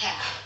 half.